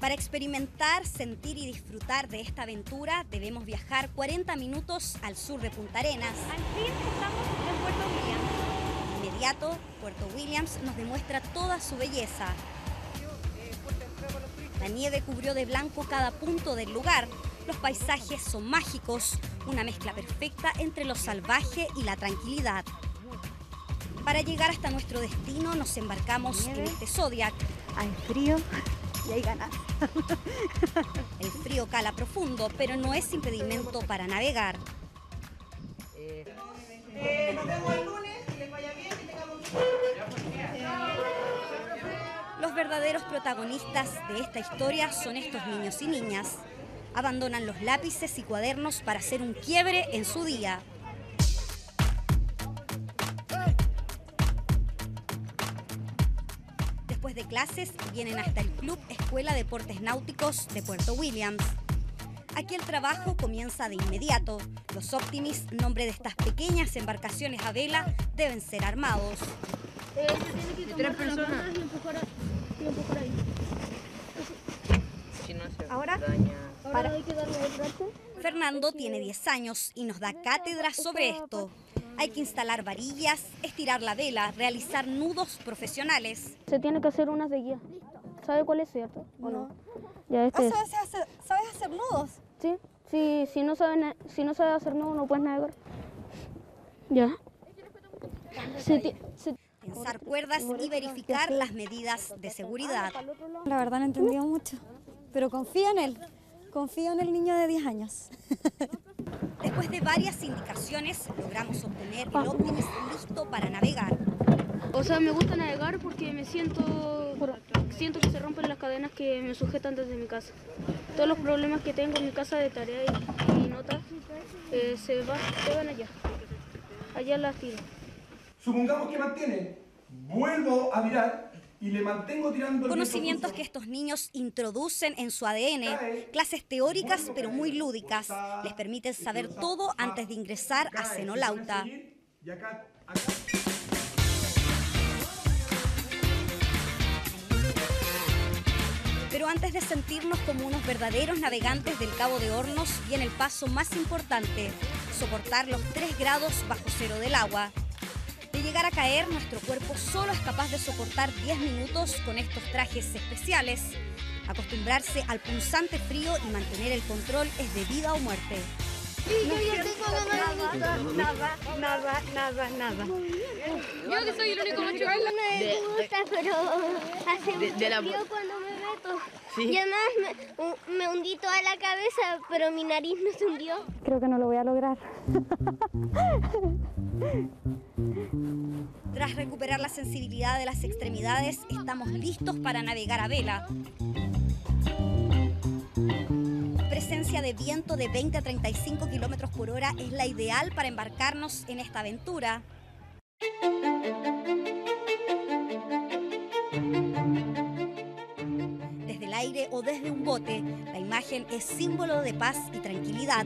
Para experimentar, sentir y disfrutar de esta aventura debemos viajar 40 minutos al sur de Punta Arenas. Al fin estamos en Puerto Williams. De inmediato, Puerto Williams nos demuestra toda su belleza. La nieve cubrió de blanco cada punto del lugar. Los paisajes son mágicos, una mezcla perfecta entre lo salvaje y la tranquilidad. Para llegar hasta nuestro destino nos embarcamos en este Zodiac. Hay frío y hay ganas. El frío cala profundo, pero no es impedimento para navegar. Los verdaderos protagonistas de esta historia son estos niños y niñas. Abandonan los lápices y cuadernos para hacer un quiebre en su día. Clases vienen hasta el Club Escuela Deportes Náuticos de Puerto Williams. Aquí el trabajo comienza de inmediato. Los Optimis, nombre de estas pequeñas embarcaciones a vela, deben ser armados. Tres personas. Si no se Ahora, daña. Fernando tiene 10 años y nos da cátedra sobre esto. Hay que instalar varillas, estirar la vela, realizar nudos profesionales. Se tiene que hacer unas de guía. ¿Sabe cuál es cierto? ¿O no? Ya este es. ¿Sabes hacer, sabes hacer nudos? Sí. Si, si no sabe na- si no sabe hacer nudo no puedes navegar. Ya. Se se- Tensar cuerdas y verificar las medidas de seguridad. La verdad no entendí mucho, pero confío en él. Confío en el niño de 10 años. Después de varias indicaciones, logramos obtener el Optimis listo para navegar. O sea, me gusta navegar porque me siento siento que se rompen las cadenas que me sujetan desde mi casa. Todos los problemas que tengo en mi casa de tarea y, y notas eh, se, van, se van allá. Allá las tiro. Supongamos que mantiene, vuelvo a mirar y le mantengo tirando Conocimientos que estos niños introducen en su ADN, clases teóricas pero muy lúdicas, les permiten saber todo antes de ingresar a Cenolauta. Pero antes de sentirnos como unos verdaderos navegantes del Cabo de Hornos, viene el paso más importante, soportar los 3 grados bajo cero del agua. Llegar a caer, nuestro cuerpo solo es capaz de soportar 10 minutos con estos trajes especiales. Acostumbrarse al punzante frío y mantener el control es de vida o muerte. Nada, nada, nada, nada, nada. Yo que soy el único macho me gusta, pero hace de- mucho frío cuando me meto. Sí. Y además me, me hundí toda la cabeza, pero mi nariz no se hundió. Creo que no lo voy a lograr. Tras recuperar la sensibilidad de las extremidades, estamos listos para navegar a vela. Presencia de viento de 20 a 35 kilómetros por hora es la ideal para embarcarnos en esta aventura. Desde el aire o desde un bote, la imagen es símbolo de paz y tranquilidad.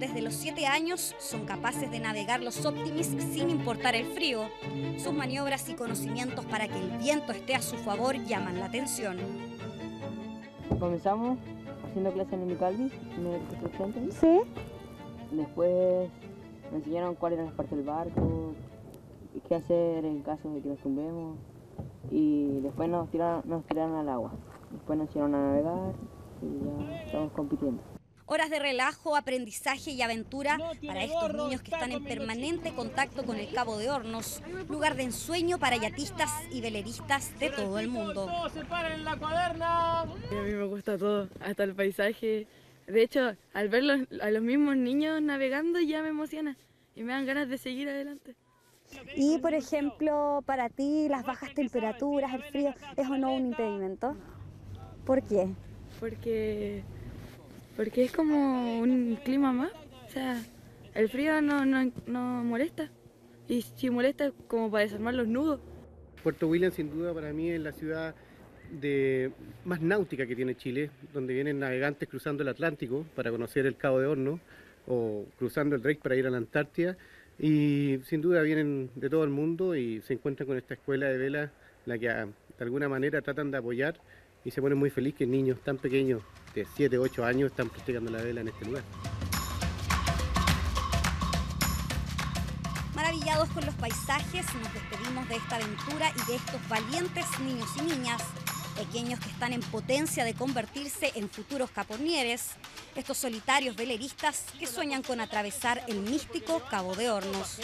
Desde los 7 años son capaces de navegar los Optimis sin importar el frío. Sus maniobras y conocimientos para que el viento esté a su favor llaman la atención. Comenzamos haciendo clases en el Calvi, en el construcción. ¿Sí? Después nos enseñaron cuál era la parte del barco, qué hacer en caso de que nos tumbemos. Y después nos tiraron, nos tiraron al agua. Después nos enseñaron a navegar y ya estamos compitiendo. Horas de relajo, aprendizaje y aventura para estos niños que están en permanente contacto con el Cabo de Hornos, lugar de ensueño para yatistas y veleristas de todo el mundo. A mí me gusta todo, hasta el paisaje. De hecho, al ver los- a los mismos niños navegando ya me emociona y me dan ganas de seguir adelante. Y, por ejemplo, para ti las bajas temperaturas, el frío, ¿es o no un impedimento? ¿Por qué? Porque, porque es como un clima más. O sea, el frío no, no, no molesta. Y si molesta es como para desarmar los nudos. Puerto Williams sin duda para mí es la ciudad de más náutica que tiene Chile, donde vienen navegantes cruzando el Atlántico para conocer el Cabo de Horno o cruzando el Drake para ir a la Antártida y sin duda vienen de todo el mundo y se encuentran con esta escuela de vela, la que ha de alguna manera tratan de apoyar y se ponen muy felices que niños tan pequeños, de 7, 8 años, están practicando la vela en este lugar. Maravillados con los paisajes, nos despedimos de esta aventura y de estos valientes niños y niñas, pequeños que están en potencia de convertirse en futuros capornieres, estos solitarios veleristas que sueñan con atravesar el místico Cabo de Hornos.